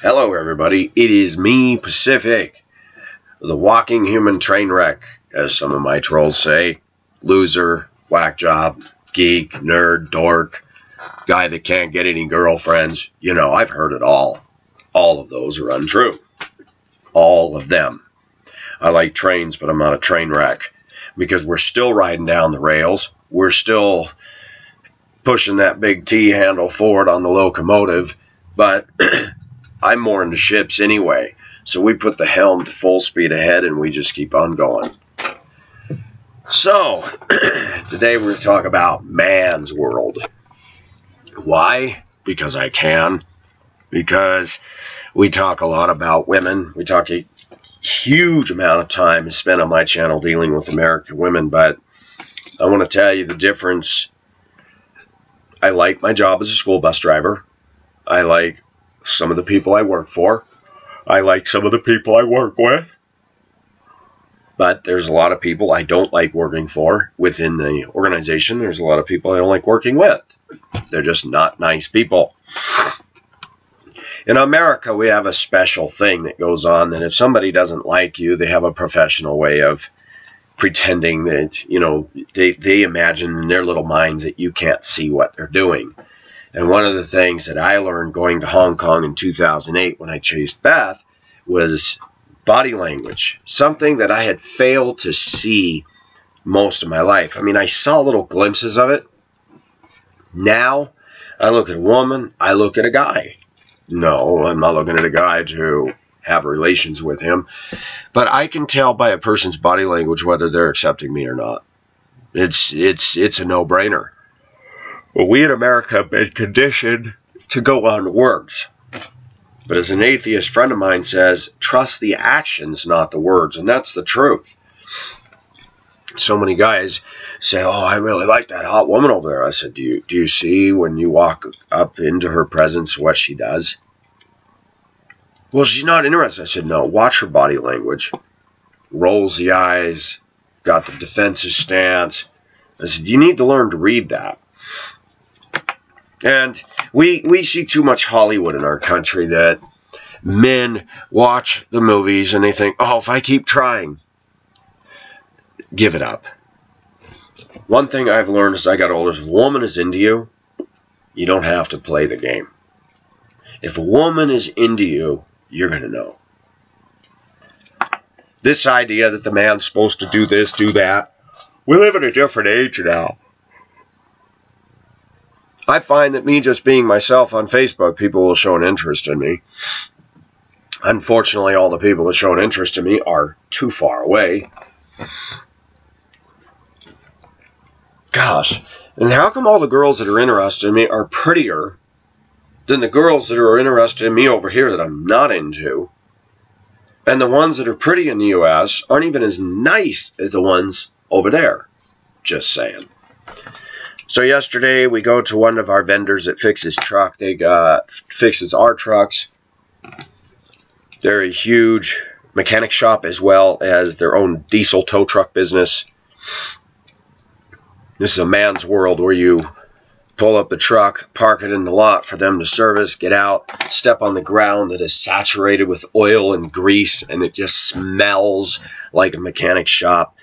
Hello, everybody. It is me, Pacific, the walking human train wreck, as some of my trolls say. Loser, whack job, geek, nerd, dork, guy that can't get any girlfriends. You know, I've heard it all. All of those are untrue. All of them. I like trains, but I'm not a train wreck because we're still riding down the rails. We're still pushing that big T handle forward on the locomotive, but I'm more into ships anyway. So we put the helm to full speed ahead and we just keep on going. So, today we're going to talk about man's world. Why? Because I can. Because we talk a lot about women. We talk a huge amount of time spent on my channel dealing with American women, but I want to tell you the difference. I like my job as a school bus driver. I like some of the people I work for. I like some of the people I work with. But there's a lot of people I don't like working for within the organization. There's a lot of people I don't like working with. They're just not nice people. In America, we have a special thing that goes on that if somebody doesn't like you, they have a professional way of pretending that, you know, they, they imagine in their little minds that you can't see what they're doing. And one of the things that I learned going to Hong Kong in 2008 when I chased Beth was body language, something that I had failed to see most of my life. I mean, I saw little glimpses of it. Now, I look at a woman, I look at a guy. No, I'm not looking at a guy to have relations with him, but I can tell by a person's body language whether they're accepting me or not. It's it's it's a no-brainer. We in America have been conditioned to go on words. But as an atheist friend of mine says, trust the actions, not the words. And that's the truth. So many guys say, Oh, I really like that hot woman over there. I said, Do you, do you see when you walk up into her presence what she does? Well, she's not interested. I said, No, watch her body language. Rolls the eyes, got the defensive stance. I said, You need to learn to read that. And we we see too much Hollywood in our country that men watch the movies and they think, "Oh, if I keep trying, give it up." One thing I've learned as I got older is if a woman is into you, you don't have to play the game. If a woman is into you, you're going to know. This idea that the man's supposed to do this, do that, we live in a different age now. I find that me just being myself on Facebook, people will show an interest in me. Unfortunately, all the people that show an interest in me are too far away. Gosh, and how come all the girls that are interested in me are prettier than the girls that are interested in me over here that I'm not into? And the ones that are pretty in the U.S. aren't even as nice as the ones over there. Just saying. So yesterday we go to one of our vendors that fixes truck. They got fixes our trucks. They're a huge mechanic shop as well as their own diesel tow truck business. This is a man's world where you pull up the truck, park it in the lot for them to service, get out, step on the ground that is saturated with oil and grease, and it just smells like a mechanic shop.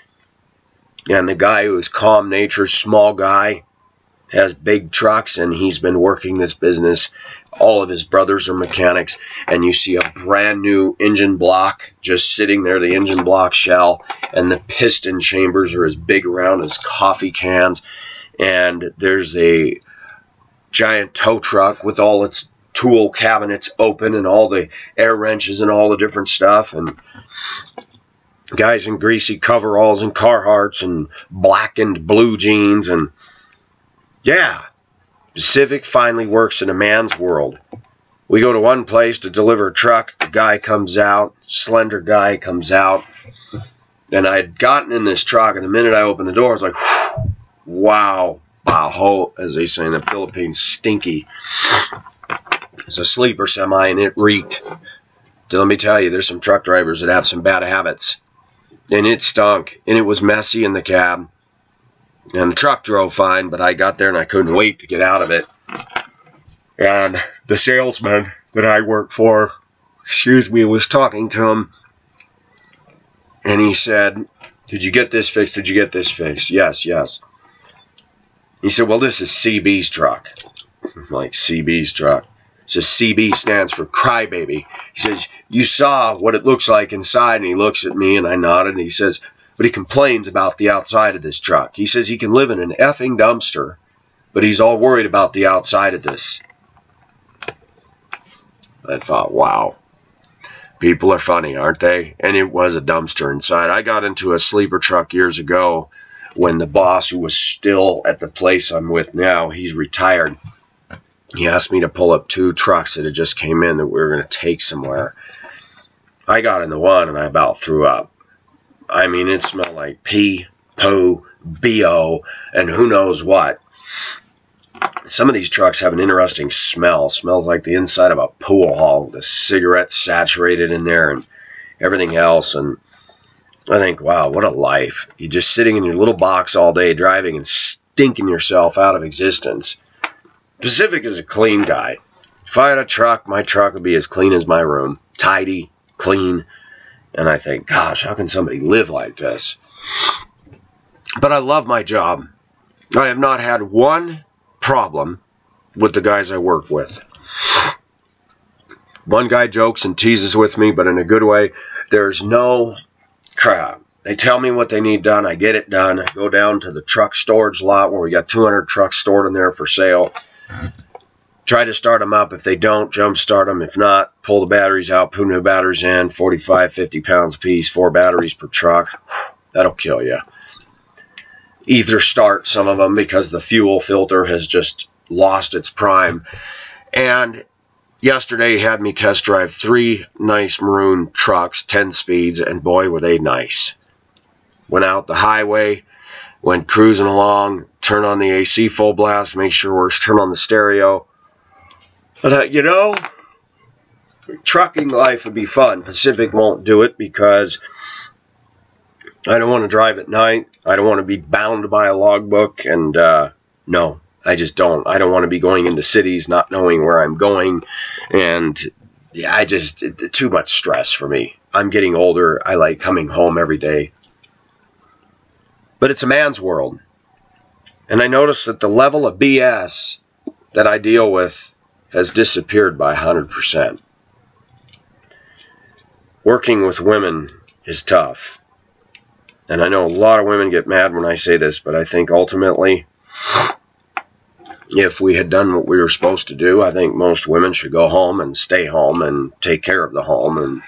And the guy who is calm natured, small guy, has big trucks and he's been working this business. All of his brothers are mechanics, and you see a brand new engine block just sitting there, the engine block shell, and the piston chambers are as big around as coffee cans. And there's a giant tow truck with all its tool cabinets open and all the air wrenches and all the different stuff. And guys in greasy coveralls and Carhartts and blackened blue jeans and yeah, Pacific finally works in a man's world. We go to one place to deliver a truck. The guy comes out, slender guy comes out, and I had gotten in this truck, and the minute I opened the door, I was like, wow, baho, as they say in the Philippines, stinky. It's a sleeper semi, and it reeked. So let me tell you, there's some truck drivers that have some bad habits. And it stunk, and it was messy in the cab. And the truck drove fine, but I got there and I couldn't wait to get out of it. And the salesman that I work for excuse me, was talking to him, and he said, "Did you get this fixed? Did you get this fixed?" Yes, yes. He said, "Well, this is CB's truck." I'm like CB's truck. So CB stands for crybaby. He says, You saw what it looks like inside. And he looks at me and I nodded and he says, But he complains about the outside of this truck. He says he can live in an effing dumpster, but he's all worried about the outside of this. I thought, wow. People are funny, aren't they? And it was a dumpster inside. I got into a sleeper truck years ago when the boss, who was still at the place I'm with now, he's retired he asked me to pull up two trucks that had just came in that we were going to take somewhere. I got in the one and I about threw up. I mean, it smelled like pee, poo, bo, and who knows what. Some of these trucks have an interesting smell. Smells like the inside of a pool hall with a cigarette saturated in there and everything else. And I think, wow, what a life. You're just sitting in your little box all day driving and stinking yourself out of existence. Pacific is a clean guy. If I had a truck, my truck would be as clean as my room. Tidy, clean. And I think, gosh, how can somebody live like this? But I love my job. I have not had one problem with the guys I work with. One guy jokes and teases with me, but in a good way. There's no crap. They tell me what they need done. I get it done. I go down to the truck storage lot where we got 200 trucks stored in there for sale. Try to start them up. If they don't, jump start them. If not, pull the batteries out, put new batteries in, 45, 50 pounds a piece, four batteries per truck. That'll kill you. Either start some of them because the fuel filter has just lost its prime. And yesterday had me test drive three nice maroon trucks, 10 speeds, and boy, were they nice. Went out the highway, went cruising along, turn on the AC full blast, make sure we're turn on the stereo. But uh, you know, trucking life would be fun. Pacific won't do it because I don't want to drive at night. I don't want to be bound by a logbook, and uh, no, I just don't. I don't want to be going into cities not knowing where I'm going, and yeah, I just it, too much stress for me. I'm getting older. I like coming home every day. But it's a man's world. And I notice that the level of BS that I deal with has disappeared by 100%. Working with women is tough. And I know a lot of women get mad when I say this, but I think ultimately, if we had done what we were supposed to do, I think most women should go home and stay home and take care of the home and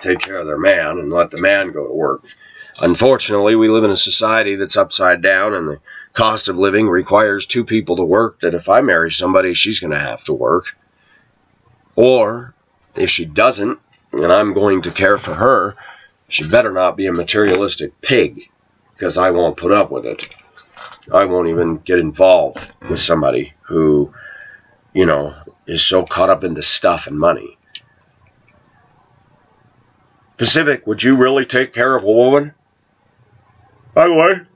take care of their man and let the man go to work. Unfortunately, we live in a society that's upside down, and the cost of living requires two people to work. That if I marry somebody, she's going to have to work. Or if she doesn't, and I'm going to care for her, she better not be a materialistic pig, because I won't put up with it. I won't even get involved with somebody who, you know, is so caught up in the stuff and money. Pacific, would you really take care of a woman? I would.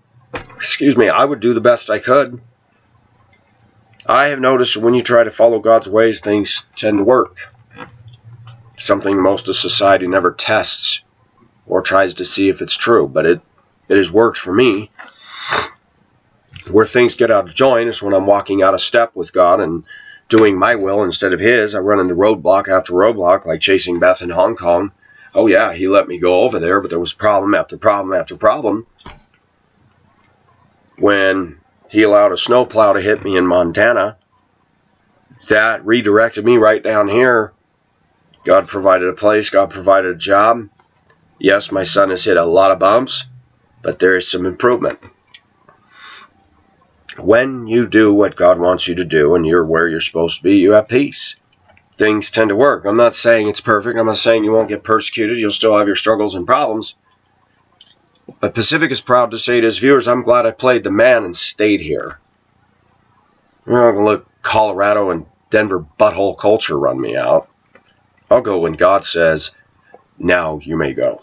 Excuse me, I would do the best I could. I have noticed when you try to follow God's ways, things tend to work. Something most of society never tests or tries to see if it's true, but it, it has worked for me. Where things get out of joint is when I'm walking out of step with God and doing my will instead of His. I run into roadblock after roadblock, like chasing Beth in Hong Kong. Oh, yeah, He let me go over there, but there was problem after problem after problem when he allowed a snowplow to hit me in Montana. That redirected me right down here. God provided a place, God provided a job. Yes, my son has hit a lot of bumps, but there is some improvement. When you do what God wants you to do and you're where you're supposed to be, you have peace. Things tend to work. I'm not saying it's perfect. I'm not saying you won't get persecuted. You'll still have your struggles and problems. But Pacific is proud to say to his viewers, I'm glad I played the man and stayed here. You're not going to let Colorado and Denver butthole culture run me out. I'll go when God says, now you may go.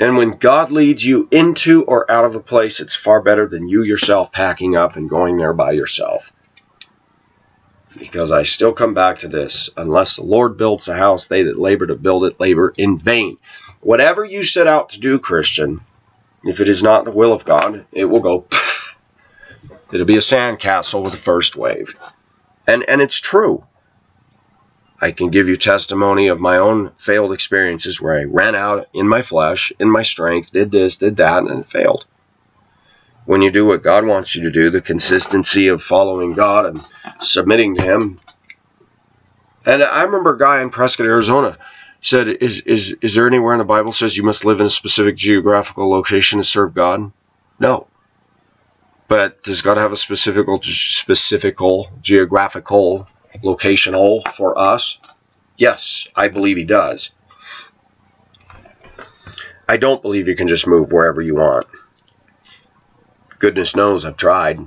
And when God leads you into or out of a place, it's far better than you yourself packing up and going there by yourself. because I still come back to this. Unless the Lord builds a house, they that labor to build it labor in vain. Whatever you set out to do, Christian, if it is not the will of God, it will go. It'll be a sandcastle with the first wave. And, and it's true. I can give you testimony of my own failed experiences where I ran out in my flesh, in my strength, did this, did that, and failed. When you do what God wants you to do, the consistency of following God and submitting to Him. And I remember a guy in Prescott, Arizona, said, "Is is is there anywhere in the Bible says you must live in a specific geographical location to serve God?" No. But does God have a specific specifical geographical locational for us? Yes, I believe He does. I don't believe you can just move wherever you want. Goodness knows I've tried.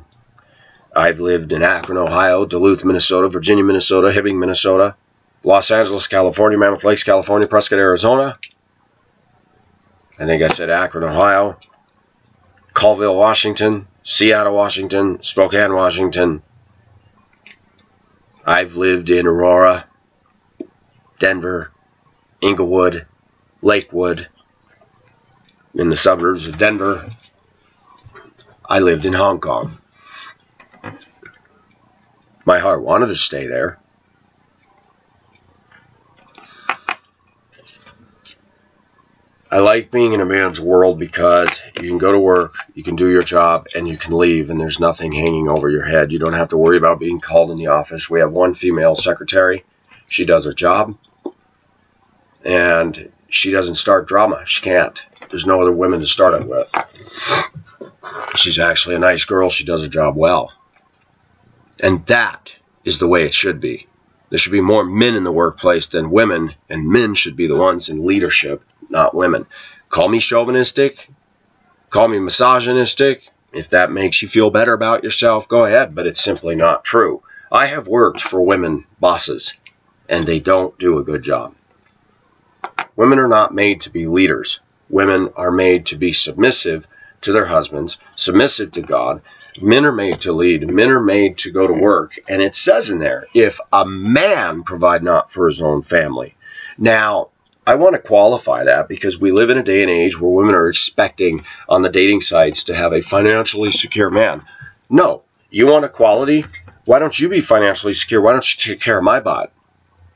I've lived in Akron, Ohio, Duluth, Minnesota, Virginia, Minnesota, Hibbing, Minnesota, Los Angeles, California, Mammoth Lakes, California, Prescott, Arizona. I think I said Akron, Ohio, Colville, Washington, Seattle, Washington, Spokane, Washington. I've lived in Aurora, Denver, Englewood, Lakewood, in the suburbs of Denver. I lived in Hong Kong. My heart wanted to stay there. I like being in a man's world because you can go to work, you can do your job, and you can leave, and there's nothing hanging over your head. You don't have to worry about being called in the office. We have one female secretary. She does her job, and she doesn't start drama. She can't. There's no other women to start it with. She's actually a nice girl. She does her job well. And that is the way it should be. There should be more men in the workplace than women, and men should be the ones in leadership not women. Call me chauvinistic, call me misogynistic. If that makes you feel better about yourself, go ahead, but it's simply not true. I have worked for women bosses, and they don't do a good job. Women are not made to be leaders. Women are made to be submissive to their husbands, submissive to God. Men are made to lead. Men are made to go to work. And it says in there, if a man provide not for his own family. Now, I want to qualify that because we live in a day and age where women are expecting on the dating sites to have a financially secure man. No, you want equality? Why don't you be financially secure? Why don't you take care of my bot?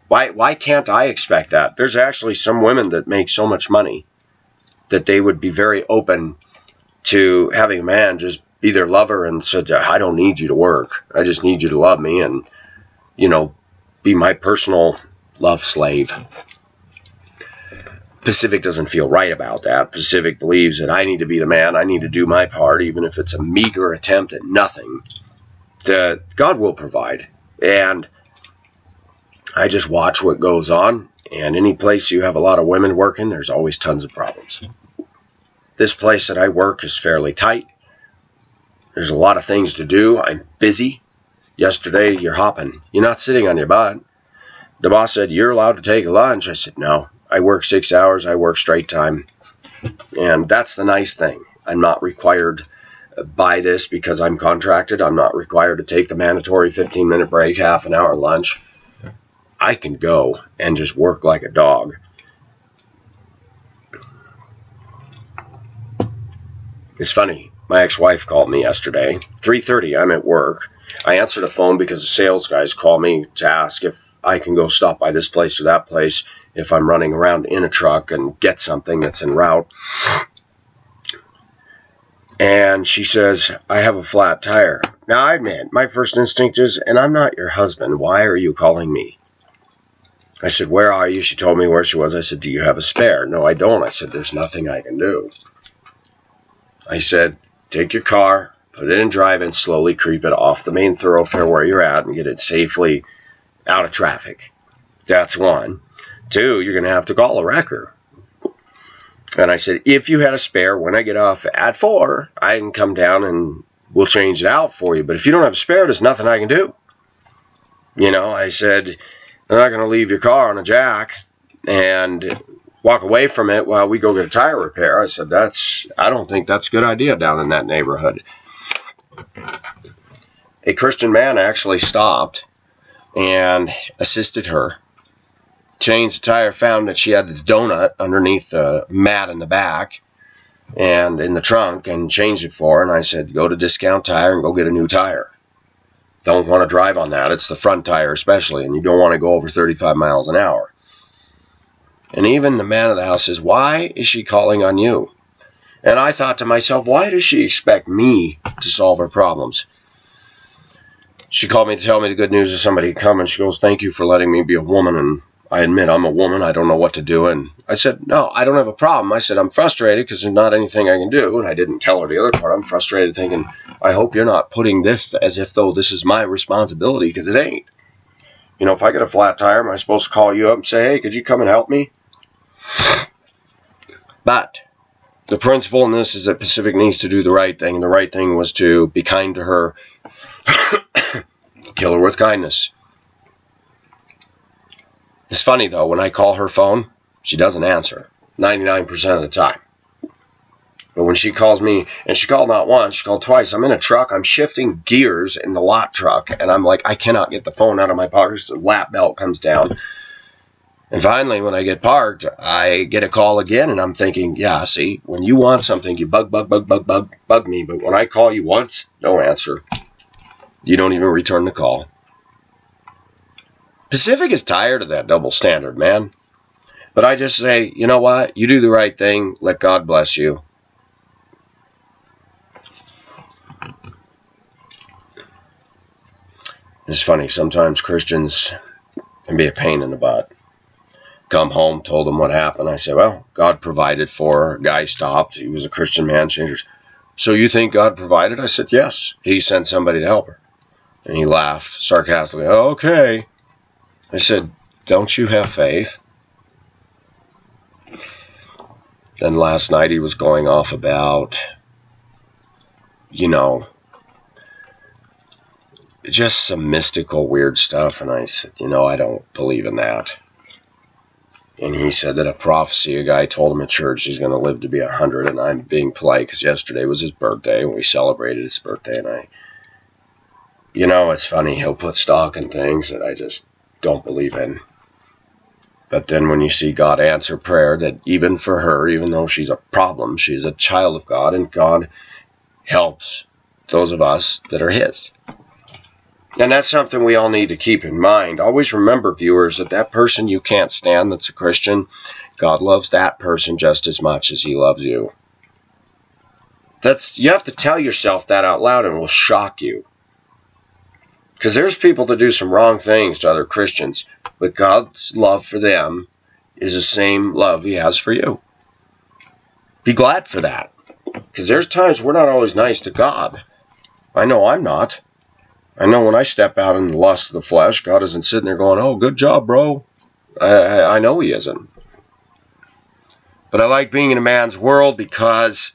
Why why can't I expect that? There's actually some women that make so much money that they would be very open to having a man just be their lover and said, I don't need you to work. I just need you to love me and, you know, be my personal love slave. Pacific doesn't feel right about that. Pacific believes that I need to be the man. I need to do my part, even if it's a meager attempt at nothing. That God will provide. And I just watch what goes on. And any place you have a lot of women working, there's always tons of problems. This place that I work is fairly tight. There's a lot of things to do. I'm busy. Yesterday, you're hopping. You're not sitting on your butt. The boss said, You're allowed to take a lunch. I said, No, I work six hours, I work straight time. And that's the nice thing. I'm not required by this because I'm contracted. I'm not required to take the mandatory 15 minute break, half an hour lunch. I can go and just work like a dog. It's funny. My ex-wife called me yesterday. 3:30. I'm at work. I answered the phone because the sales guys call me to ask if I can go stop by this place or that place if I'm running around in a truck and get something that's en route. And she says, I have a flat tire. Now, I admit, my first instinct is, and I'm not your husband. Why are you calling me? I said, Where are you? She told me where she was. I said, Do you have a spare? No, I don't. I said, There's nothing I can do. I said, Take your car, put it in drive, and slowly creep it off the main thoroughfare where you're at and get it safely out of traffic. That's one. Two, you're going to have to call a wrecker. And I said, if you had a spare when I get off at four, I can come down and we'll change it out for you. But if you don't have a spare, there's nothing I can do. You know, I said, I'm not going to leave your car on a jack and walk away from it while we go get a tire repair. I said, that's, I don't think that's a good idea down in that neighborhood. A Christian man actually stopped and assisted her. Changed the tire, found that she had the donut underneath the mat in the back and in the trunk and changed it for her. And I said, go to Discount Tire and go get a new tire. Don't want to drive on that. It's the front tire especially, and you don't want to go over 35 miles an hour. And even the man of the house says, why is she calling on you? And I thought to myself, why does she expect me to solve her problems? She called me to tell me the good news of somebody coming. She goes, thank you for letting me be a woman and I admit I'm a woman. I don't know what to do. And I said, no, I don't have a problem. I said, I'm frustrated because there's not anything I can do. And I didn't tell her the other part. I'm frustrated thinking, I hope you're not putting this as if though this is my responsibility because it ain't. You know, if I get a flat tire, am I supposed to call you up and say, hey, could you come and help me? But the principle in this is that Pacific needs to do the right thing. And the right thing was to be kind to her, kill her with kindness. It's funny though, when I call her phone, she doesn't answer 99% of the time. But when she calls me, and she called not once, she called twice. I'm in a truck, I'm shifting gears in the lot truck, and I'm like, I cannot get the phone out of my pocket. The lap belt comes down. And finally, when I get parked, I get a call again, and I'm thinking, yeah, see, when you want something, you bug, bug, bug, bug, bug, bug me. But when I call you once, no answer. You don't even return the call. Pacific is tired of that double standard, man. But I just say, you know what? You do the right thing. Let God bless you. It's funny. Sometimes Christians can be a pain in the butt. Come home, told them what happened. I said, well, God provided for her. Guy stopped. He was a Christian man. Changers. So you think God provided? I said, yes. He sent somebody to help her. And he laughed sarcastically. Okay. I said, Don't you have faith? Then last night he was going off about, you know, just some mystical weird stuff. And I said, You know, I don't believe in that. And he said that a prophecy, a guy told him at church he's going to live to be a 100. And I'm being polite because yesterday was his birthday and we celebrated his birthday. And I, you know, it's funny. He'll put stock in things that I just don't believe in. But then when you see God answer prayer, that even for her, even though she's a problem, she's a child of God, and God helps those of us that are His. And that's something we all need to keep in mind. Always remember, viewers, that that person you can't stand that's a Christian, God loves that person just as much as He loves you. That's you have to tell yourself that out loud, and it will shock you. Because there's people that do some wrong things to other Christians, but God's love for them is the same love He has for you. Be glad for that. Because there's times we're not always nice to God. I know I'm not. I know when I step out in the lust of the flesh, God isn't sitting there going, oh, good job, bro. I, I know He isn't. But I like being in a man's world because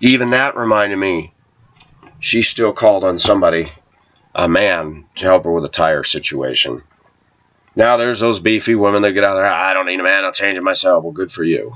even that reminded me she still called on somebody a man to help her with a tire situation. Now there's those beefy women that get out there, I don't need a man, I'll change it myself. Well, good for you.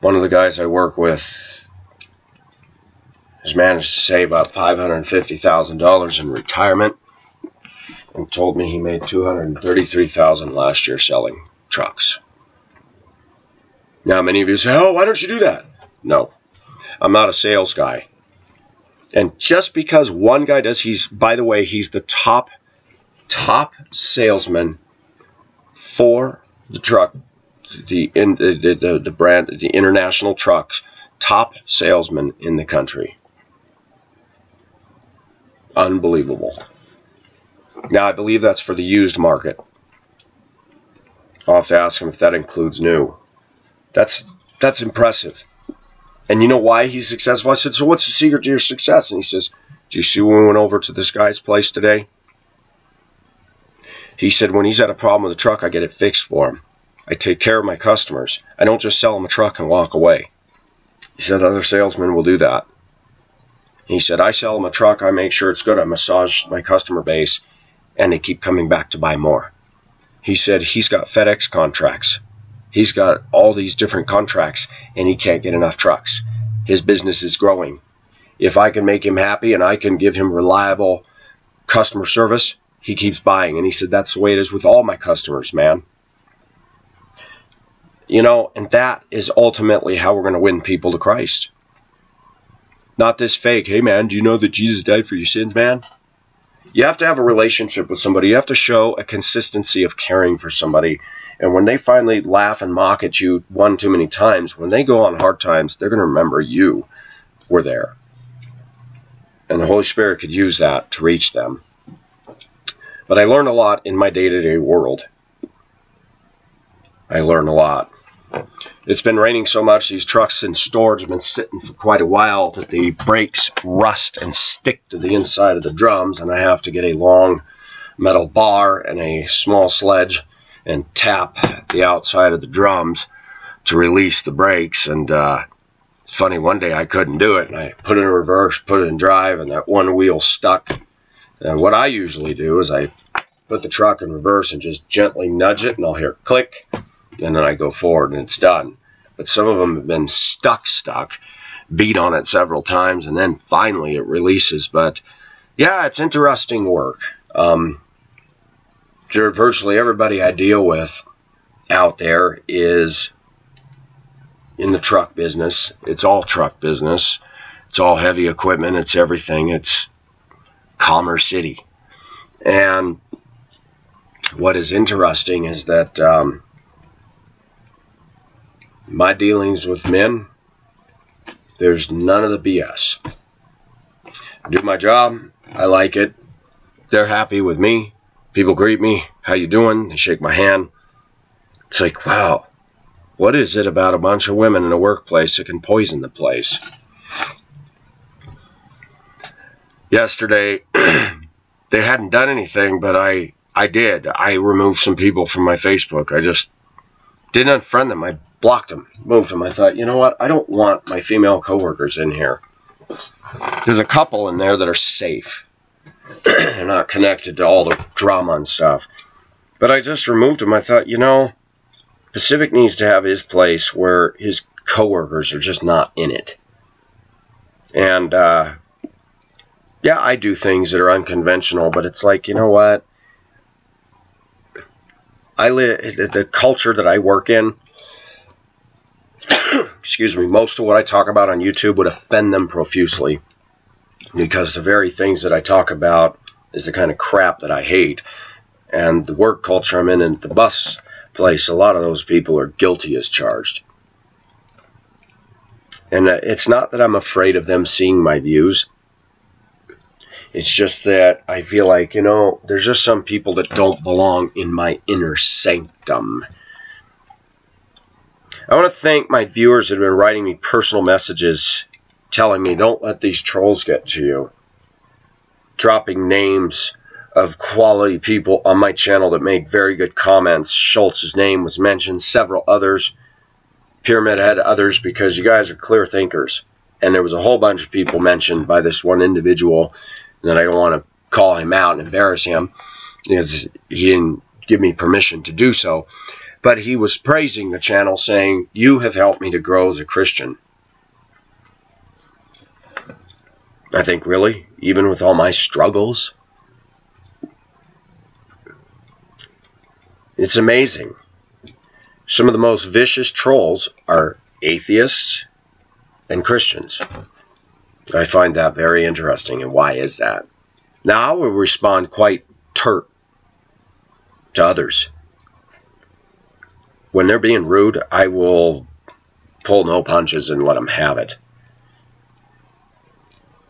One of the guys I work with has managed to save up $550,000 in retirement and told me he made $233,000 last year selling trucks. Now, many of you say, oh, why don't you do that? No, I'm not a sales guy. And just because one guy does, he's, by the way, he's the top, top salesman for the truck, the, the, the, the brand, the international trucks, top salesman in the country. Unbelievable. Now, I believe that's for the used market. I'll have to ask him if that includes new. That's that's impressive. And you know why he's successful? I said, so what's the secret to your success? And he says, do you see when we went over to this guy's place today? He said, when he's had a problem with a truck, I get it fixed for him. I take care of my customers. I don't just sell them a truck and walk away. He said other salesmen will do that. He said, I sell them a truck, I make sure it's good, I massage my customer base, and they keep coming back to buy more. He said he's got FedEx contracts. He's got all these different contracts, and he can't get enough trucks. His business is growing. If I can make him happy and I can give him reliable customer service, he keeps buying. And he said, that's the way it is with all my customers, man. You know, and that is ultimately how we're going to win people to Christ. Not this fake, hey man, do you know that Jesus died for your sins, man? You have to have a relationship with somebody. You have to show a consistency of caring for somebody. And when they finally laugh and mock at you one too many times, when they go on hard times, they're going to remember you were there. And the Holy Spirit could use that to reach them. But I learned a lot in my day to day world. I learned a lot. It's been raining so much, these trucks in storage have been sitting for quite a while that the brakes rust and stick to the inside of the drums, and I have to get a long metal bar and a small sledge and tap the outside of the drums to release the brakes. And uh, it's funny, one day I couldn't do it, and I put it in reverse, put it in drive, and that one wheel stuck. And what I usually do is I put the truck in reverse and just gently nudge it, and I'll hear click, and then I go forward and it's done. But some of them have been stuck, stuck, beat on it several times, and then finally it releases. But yeah, it's interesting work. Um, virtually everybody I deal with out there is in the truck business. It's all truck business. It's all heavy equipment. It's everything. It's Commerce City. And what is interesting is that um, my dealings with men, there's none of the BS. Do my job. I like it. They're happy with me. People greet me. How you doing? They shake my hand. It's like, wow, what is it about a bunch of women in a workplace that can poison the place? Yesterday, they hadn't done anything, but I I did. I removed some people from my Facebook. I just didn't unfriend them. I blocked them, moved them. I thought, you know what? I don't want my female coworkers in here. There's a couple in there that are safe. They're not connected to all the drama and stuff. But I just removed them. I thought, you know, Pacific needs to have his place where his coworkers are just not in it. And uh, yeah, I do things that are unconventional, but it's like, you know what? I live the culture that I work in. excuse me. Most of what I talk about on YouTube would offend them profusely because the very things that I talk about is the kind of crap that I hate. And the work culture I'm in, and the bus place, a lot of those people are guilty as charged. And uh, it's not that I'm afraid of them seeing my views. It's just that I feel like, you know, there's just some people that don't belong in my inner sanctum. I want to thank my viewers that have been writing me personal messages telling me don't let these trolls get to you. Dropping names of quality people on my channel that make very good comments. Schultz's name was mentioned, several others. Pyramid had others because you guys are clear thinkers. And there was a whole bunch of people mentioned by this one individual that I don't want to call him out and embarrass him because he didn't give me permission to do so. But he was praising the channel, saying, You have helped me to grow as a Christian. I think, really? Even with all my struggles? It's amazing. Some of the most vicious trolls are atheists and Christians. I find that very interesting. And why is that? Now I will respond quite turt to others. When they're being rude, I will pull no punches and let them have it.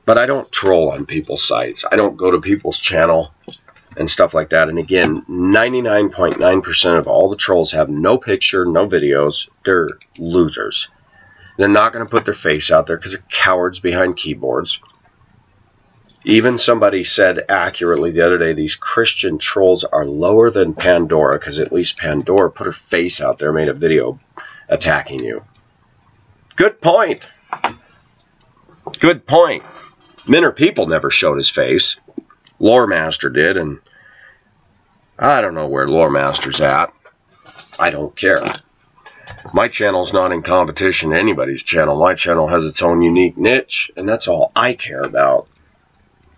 But I don't troll on people's sites. I don't go to people's channel and stuff like that. And again, 99.9% of all the trolls have no picture, no videos. They're losers. They're not going to put their face out there because they're cowards behind keyboards. Even somebody said accurately the other day these Christian trolls are lower than Pandora because at least Pandora put her face out there, made a video attacking you. Good point. Good point. Minner People never showed his face. Loremaster did, and I don't know where Loremaster's at. I don't care. My channel's not in competition to anybody's channel. My channel has its own unique niche, and that's all I care about.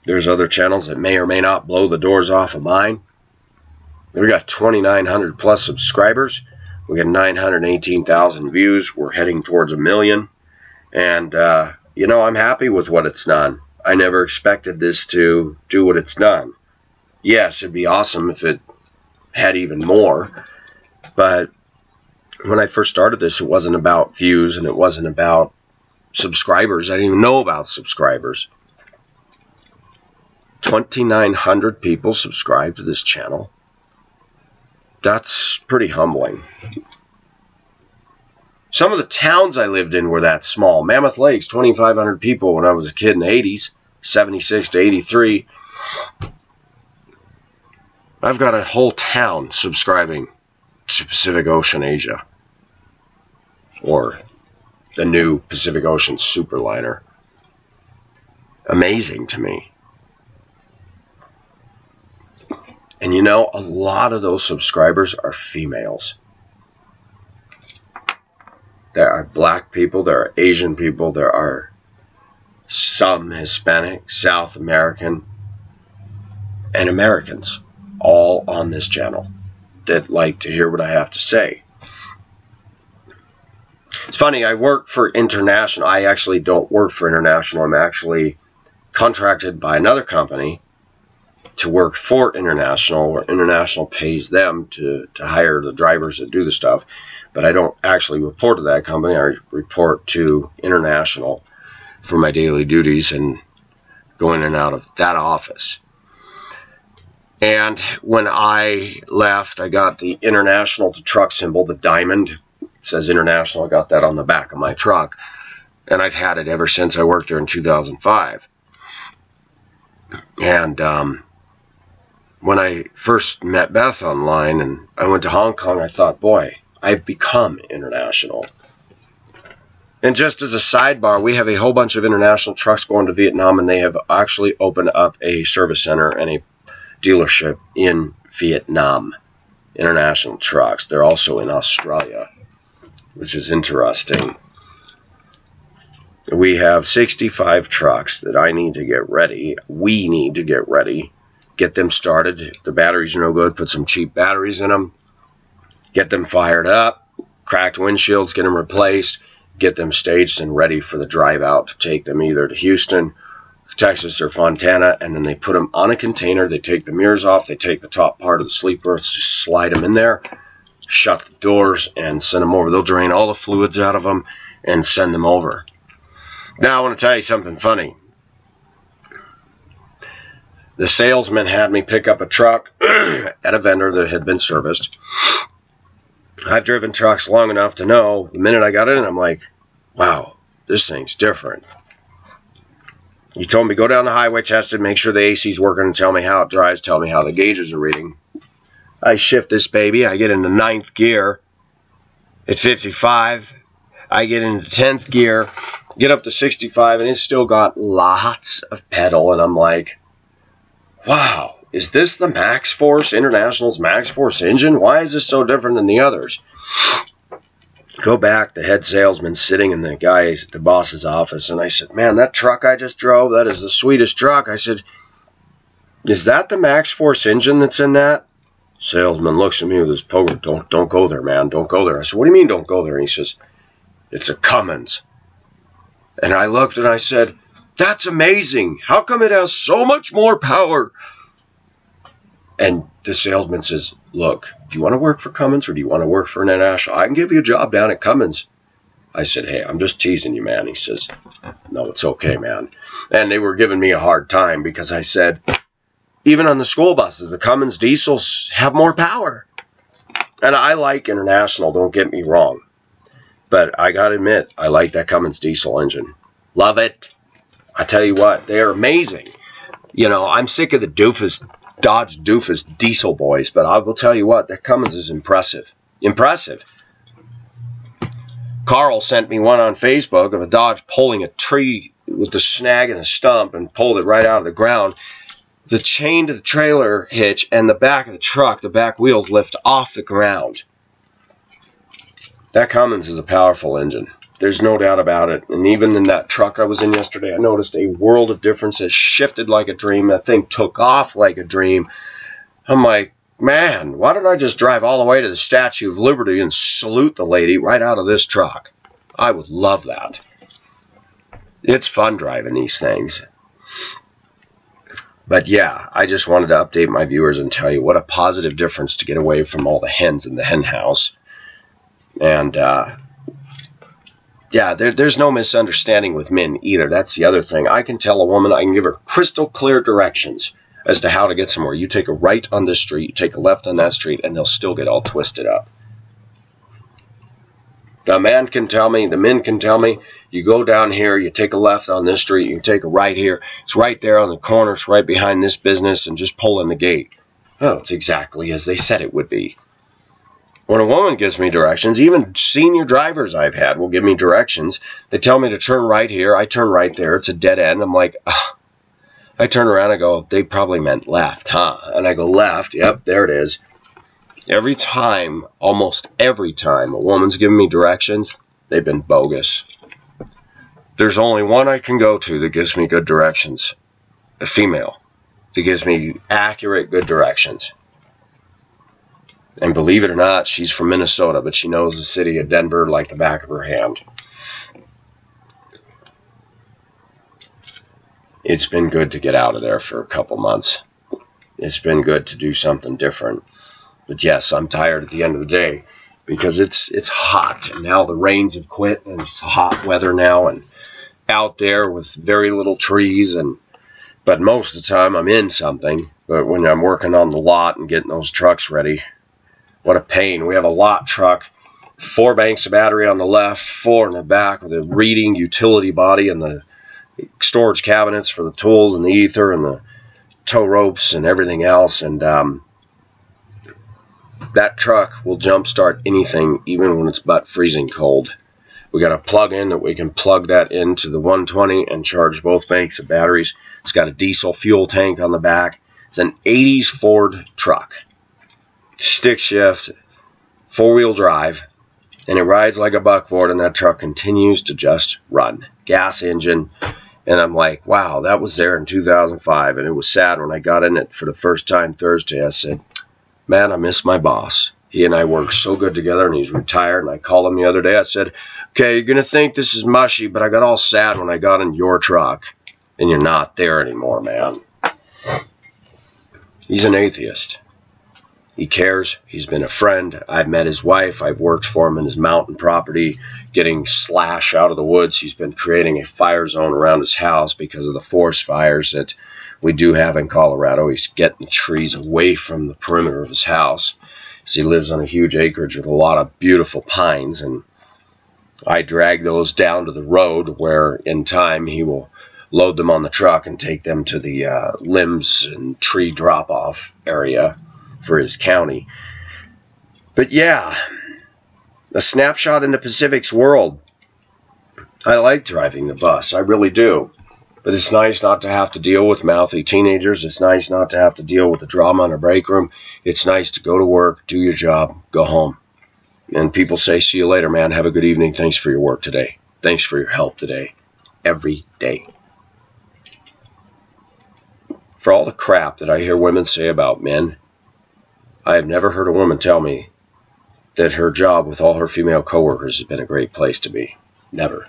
There's other channels that may or may not blow the doors off of mine. We got 2,900 plus subscribers. We got 918,000 views. We're heading towards a million. And, uh, you know, I'm happy with what it's done. I never expected this to do what it's done. Yes, it'd be awesome if it had even more. But when I first started this, it wasn't about views and it wasn't about subscribers. I didn't even know about subscribers. 2,900 people subscribe to this channel. That's pretty humbling. Some of the towns I lived in were that small. Mammoth Lakes, 2,500 people when I was a kid in the 80s, 76 to 83. I've got a whole town subscribing to Pacific Ocean Asia or the new Pacific Ocean Superliner. Amazing to me. And you know, a lot of those subscribers are females. There are black people, there are Asian people, there are some Hispanic, South American, and Americans all on this channel that like to hear what I have to say. It's funny, I work for International. I actually don't work for International. I'm actually contracted by another company to work for International, where International pays them to, to hire the drivers that do the stuff. But I don't actually report to that company. I report to International for my daily duties and go in and out of that office. And when I left, I got the International to truck symbol, the diamond. It says International. I got that on the back of my truck. And I've had it ever since I worked there in 2005. And um, when I first met Beth online and I went to Hong Kong, I thought, boy, I've become international. And just as a sidebar, we have a whole bunch of international trucks going to Vietnam, and they have actually opened up a service center and a dealership in Vietnam. International trucks. They're also in Australia, which is interesting. We have 65 trucks that I need to get ready. We need to get ready. Get them started. If the batteries are no good, put some cheap batteries in them. Get them fired up. Cracked windshields, get them replaced. Get them staged and ready for the drive out to take them either to Houston Texas or Fontana, and then they put them on a container. They take the mirrors off. They take the top part of the sleep berths, slide them in there, shut the doors, and send them over. They'll drain all the fluids out of them and send them over. Now, I want to tell you something funny. The salesman had me pick up a truck at a vendor that had been serviced. I've driven trucks long enough to know the minute I got in, I'm like, wow, this thing's different. He told me go down the highway, test it, make sure the AC's working, and tell me how it drives, tell me how the gauges are reading. I shift this baby, I get into ninth gear at 55. I get into 10th gear, get up to 65, and it's still got lots of pedal, and I'm like, wow, is this the MaxxForce International's MaxxForce engine? Why is this so different than the others? go back, the head salesman sitting in the guy's, the boss's office, and I said, man, that truck I just drove, that is the sweetest truck. I said, is that the MaxxForce engine that's in that? Salesman looks at me with his poker. Don't, don't go there, man. Don't go there. I said, what do you mean don't go there? And he says, it's a Cummins. And I looked and I said, that's amazing. How come it has so much more power? And the salesman says, Look, do you want to work for Cummins or do you want to work for International? I can give you a job down at Cummins. I said, Hey, I'm just teasing you, man. He says, No, it's okay, man. And they were giving me a hard time because I said, Even on the school buses, the Cummins diesels have more power. And I like International, don't get me wrong. But I got to admit, I like that Cummins diesel engine. Love it. I tell you what, they are amazing. You know, I'm sick of the doofus Dodge doofus diesel boys, but I will tell you what, that Cummins is impressive. Impressive. Carl sent me one on Facebook of a Dodge pulling a tree with the snag and the stump and pulled it right out of the ground. The chain to the trailer hitch and the back of the truck, the back wheels lift off the ground. That Cummins is a powerful engine. There's no doubt about it. And even in that truck I was in yesterday, I noticed a world of difference. It shifted like a dream. That thing took off like a dream. I'm like, man, why don't I just drive all the way to the Statue of Liberty and salute the lady right out of this truck? I would love that. It's fun driving these things. But yeah, I just wanted to update my viewers and tell you what a positive difference to get away from all the hens in the hen house. And uh, yeah, there, there's no misunderstanding with men either. That's the other thing. I can tell a woman, I can give her crystal clear directions as to how to get somewhere. You take a right on this street, you take a left on that street, and they'll still get all twisted up. The man can tell me, the men can tell me, you go down here, you take a left on this street, you take a right here. It's right there on the corner, it's right behind this business, and just pull in the gate. Oh, it's exactly as they said it would be. When a woman gives me directions, even senior drivers I've had will give me directions. They tell me to turn right here. I turn right there. It's a dead end. I'm like, Ugh. I turn around. I go, they probably meant left, huh? And I go left. Yep, there it is. Every time, almost every time, a woman's giving me directions, they've been bogus. There's only one I can go to that gives me good directions. A female that gives me accurate, good directions. And believe it or not, she's from Minnesota, but she knows the city of Denver like the back of her hand. It's been good to get out of there for a couple months. It's been good to do something different. But yes, I'm tired at the end of the day because it's it's hot and now the rains have quit and it's hot weather now and out there with very little trees and but most of the time I'm in something. But when I'm working on the lot and getting those trucks ready, what a pain. We have a lot truck, four banks of battery on the left, four in the back with a reading utility body and the storage cabinets for the tools and the ether and the tow ropes and everything else. And um, that truck will jumpstart anything, even when it's butt freezing cold. We got a plug-in that we can plug that into the 120 and charge both banks of batteries. It's got a diesel fuel tank on the back. It's an 80s Ford truck stick shift, four wheel drive, and it rides like a buckboard, and that truck continues to just run. Gas engine. And I'm like, wow, that was there in 2005. And it was sad when I got in it for the first time Thursday. I said, man, I miss my boss. He and I worked so good together, and he's retired. And I called him the other day. I said, okay, you're going to think this is mushy, but I got all sad when I got in your truck, and you're not there anymore, man. He's an atheist. He cares. He's been a friend. I've met his wife. I've worked for him in his mountain property, getting slash out of the woods. He's been creating a fire zone around his house because of the forest fires that we do have in Colorado. He's getting the trees away from the perimeter of his house. As he lives on a huge acreage with a lot of beautiful pines, and I drag those down to the road where, in time, he will load them on the truck and take them to the uh, limbs and tree drop-off area for his county. But yeah, a snapshot into Pacific's world. I like driving the bus, I really do. But it's nice not to have to deal with mouthy teenagers. It's nice not to have to deal with the drama in a break room. It's nice to go to work, do your job, go home. And people say, see you later, man. Have a good evening. Thanks for your work today. Thanks for your help today. Every day. For all the crap that I hear women say about men, I have never heard a woman tell me that her job with all her female coworkers has been a great place to be. Never.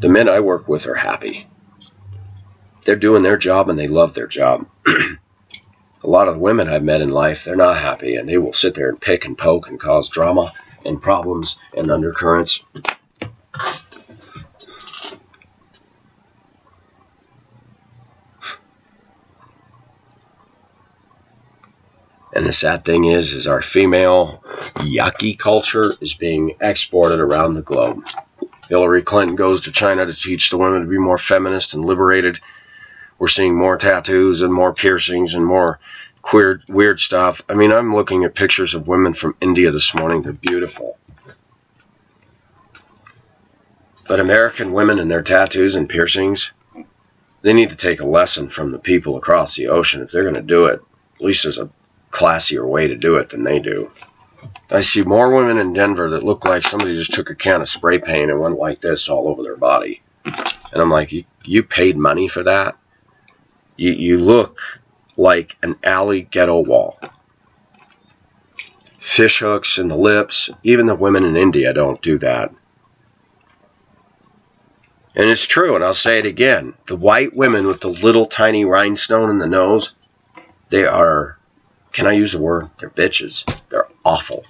The men I work with are happy. They're doing their job and they love their job. a lot of the women I've met in life, they're not happy and they will sit there and pick and poke and cause drama and problems and undercurrents. And the sad thing is, is our female yucky culture is being exported around the globe. Hillary Clinton goes to China to teach the women to be more feminist and liberated. We're seeing more tattoos and more piercings and more queer, weird stuff. I mean, I'm looking at pictures of women from India this morning. They're beautiful. But American women and their tattoos and piercings, they need to take a lesson from the people across the ocean. If they're going to do it, at least there's a classier way to do it than they do. I see more women in Denver that look like somebody just took a can of spray paint and went like this all over their body. And I'm like, you, you paid money for that? You, you look like an alley ghetto wall. Fish hooks in the lips. Even the women in India don't do that. And it's true, and I'll say it again. The white women with the little tiny rhinestone in the nose, they are, can I use the word? They're bitches. They're awful.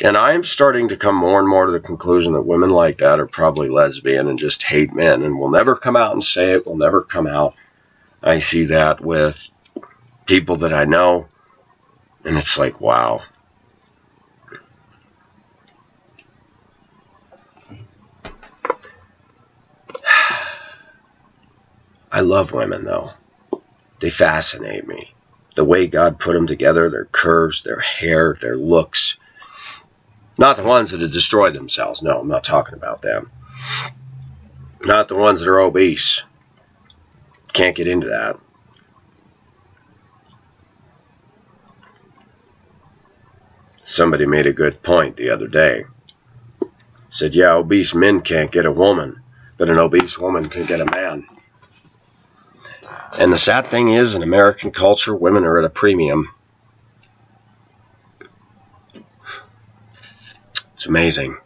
And I'm starting to come more and more to the conclusion that women like that are probably lesbian and just hate men and will never come out and say it, will never come out. I see that with people that I know, and it's like, wow. I love women, though. They fascinate me. The way God put them together, their curves, their hair, their looks not the ones that have destroyed themselves. No, I'm not talking about them. Not the ones that are obese. Can't get into that. Somebody made a good point the other day. Said, yeah, obese men can't get a woman, but an obese woman can get a man. And the sad thing is, in American culture, women are at a premium. It's amazing.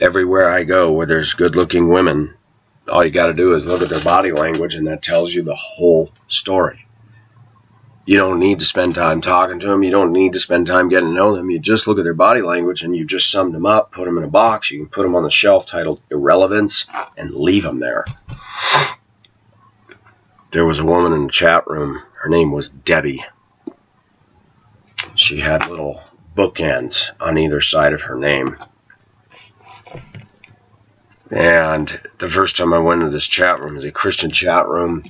Everywhere I go where there's good looking women, all you got to do is look at their body language, and that tells you the whole story. You don't need to spend time talking to them. You don't need to spend time getting to know them. You just look at their body language and you just summed them up, put them in a box. You can put them on the shelf titled Irrelevance and leave them there. There was a woman in the chat room. Her name was Debbie. She had little bookends on either side of her name. And the first time I went into this chat room, it was a Christian chat room.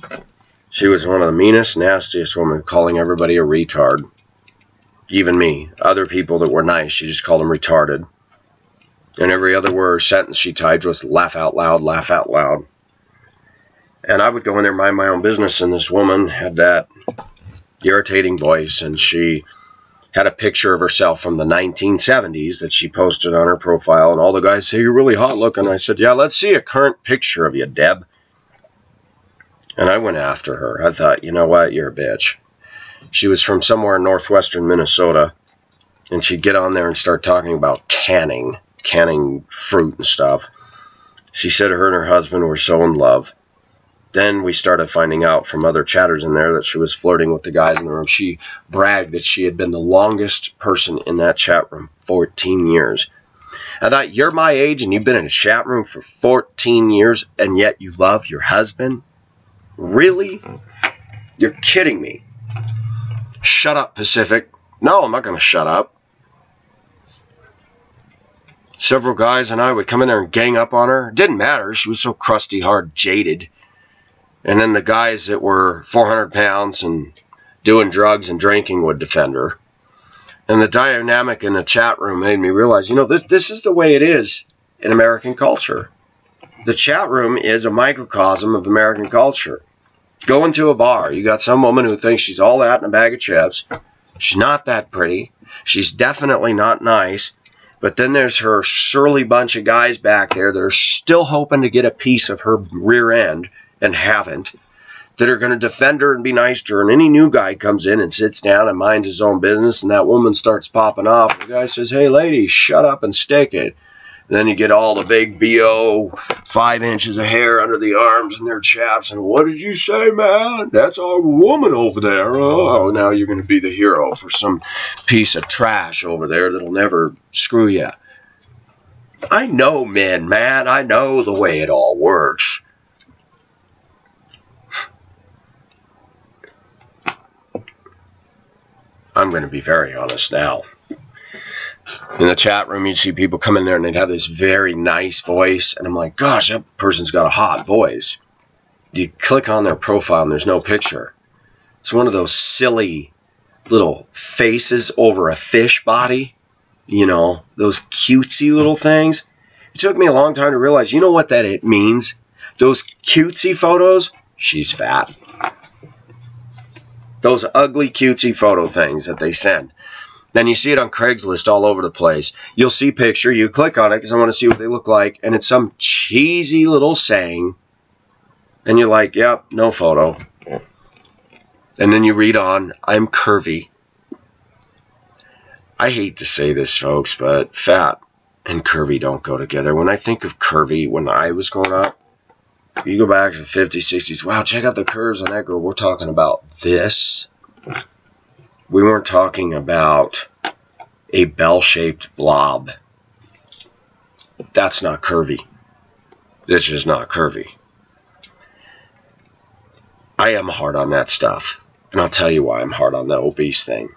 She was one of the meanest, nastiest women, calling everybody a retard. Even me. Other people that were nice, she just called them retarded. And every other word sentence she typed was laugh out loud, laugh out loud. And I would go in there mind my own business, and this woman had that irritating voice, and she had a picture of herself from the 1970s that she posted on her profile, and all the guys say, You're really hot looking. I said, Yeah, let's see a current picture of you, Deb. And I went after her. I thought, You know what? You're a bitch. She was from somewhere in northwestern Minnesota, and she'd get on there and start talking about canning, canning fruit and stuff. She said her and her husband were so in love then we started finding out from other chatters in there that she was flirting with the guys in the room. She bragged that she had been the longest person in that chat room 14 years. I thought, you're my age and you've been in a chat room for 14 years and yet you love your husband? Really? You're kidding me. Shut up, Pacific. No, I'm not going to shut up. Several guys and I would come in there and gang up on her. It didn't matter. She was so crusty, hard, jaded. And then the guys that were 400 pounds and doing drugs and drinking would defend her. And the dynamic in the chat room made me realize, you know, this this is the way it is in American culture. The chat room is a microcosm of American culture. Go into a bar, you got some woman who thinks she's all that in a bag of chips. She's not that pretty. She's definitely not nice. But then there's her surly bunch of guys back there that are still hoping to get a piece of her rear end and haven't that are going to defend her and be nice to her. And any new guy comes in and sits down and minds his own business, and that woman starts popping off. The guy says, Hey, lady, shut up and stick it. And then you get all the big BO, five inches of hair under the arms and their chaps. And what did you say, man? That's our woman over there. Oh, now you're going to be the hero for some piece of trash over there that'll never screw you. I know men, man. I know the way it all works. I'm going to be very honest now. In the chat room, you'd see people come in there and they'd have this very nice voice. And I'm like, gosh, that person's got a hot voice. You click on their profile and there's no picture. It's one of those silly little faces over a fish body. you know, those cutesy little things. It took me a long time to realize, you know what that it means? Those cutesy photos, she's fat. Those ugly cutesy photo things that they send. Then you see it on Craigslist all over the place. You'll see picture, you click on it because I want to see what they look like, and it's some cheesy little saying, and you're like, yep, no photo. And then you read on, I'm curvy. I hate to say this, folks, but fat and curvy don't go together. When I think of curvy, when I was growing up, you go back to the 50s, 60s, wow, check out the curves on that girl. We're talking about this we weren't talking about a bell-shaped blob. That's not curvy. This is not curvy. I am hard on that stuff. And I'll tell you why I'm hard on the obese thing.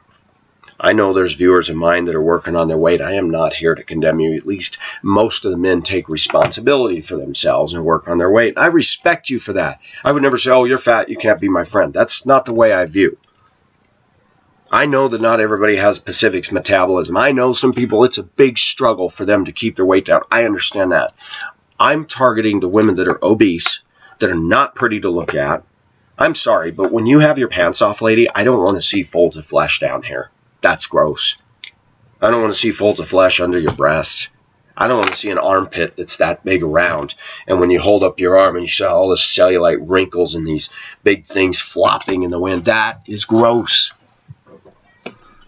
I know there's viewers of mine that are working on their weight. I am not here to condemn you. At least most of the men take responsibility for themselves and work on their weight. I respect you for that. I would never say, oh, you're fat, you can't be my friend. That's not the way I view. I know that not everybody has Pacific's metabolism. I know some people, it's a big struggle for them to keep their weight down. I understand that. I'm targeting the women that are obese, that are not pretty to look at. I'm sorry, but when you have your pants off, lady, I don't want to see folds of flesh down here. That's gross. I don't want to see folds of flesh under your breasts. I don't want to see an armpit that's that big around. And when you hold up your arm and you see all the cellulite wrinkles and these big things flopping in the wind, that is gross.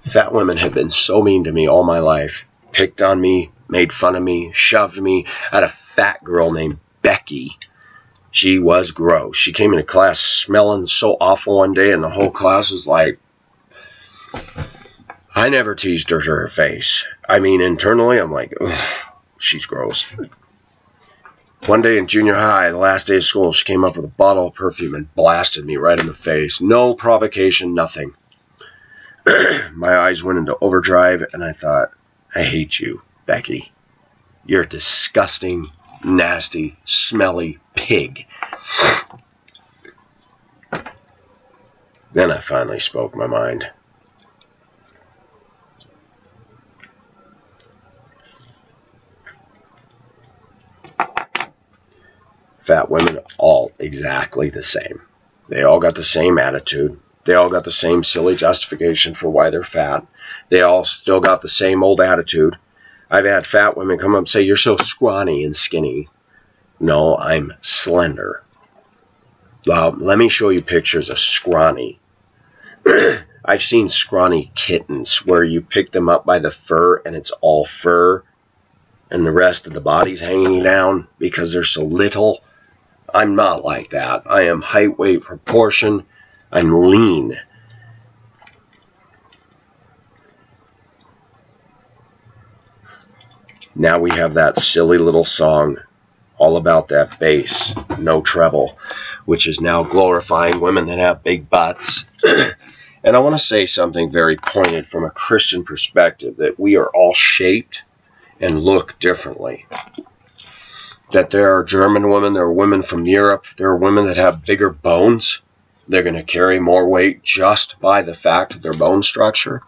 Fat women have been so mean to me all my life. Picked on me, made fun of me, shoved me. I had a fat girl named Becky. She was gross. She came into class smelling so awful one day, and the whole class was like, I never teased her to her face. I mean, internally, I'm like, she's gross. One day in junior high, the last day of school, she came up with a bottle of perfume and blasted me right in the face. No provocation, nothing. my eyes went into overdrive and I thought, I hate you, Becky. You're a disgusting, nasty, smelly pig. Then I finally spoke my mind. Fat women, all exactly the same. They all got the same attitude, they all got the same silly justification for why they're fat. They all still got the same old attitude. I've had fat women come up and say, You're so scrawny and skinny. No, I'm slender. Well, let me show you pictures of scrawny. I've seen scrawny kittens where you pick them up by the fur and it's all fur and the rest of the body's hanging down because they're so little. I'm not like that. I am height, weight, proportion. I'm lean. Now we have that silly little song all about that bass, no treble, which is now glorifying women that have big butts. and I want to say something very pointed from a Christian perspective that we are all shaped and look differently. That there are German women, there are women from Europe, there are women that have bigger bones. They're going to carry more weight just by the fact of their bone structure.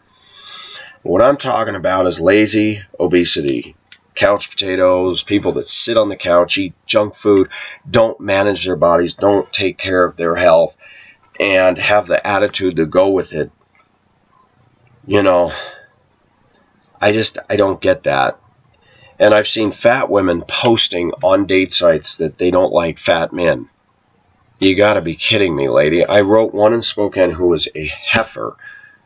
What I'm talking about is lazy obesity. Couch potatoes, people that sit on the couch, eat junk food, don't manage their bodies, don't take care of their health, and have the attitude to go with it. You know, I just, I don't get that. And I've seen fat women posting on date sites that they don't like fat men. You gotta be kidding me, lady. I wrote one in Spokane who was a heifer.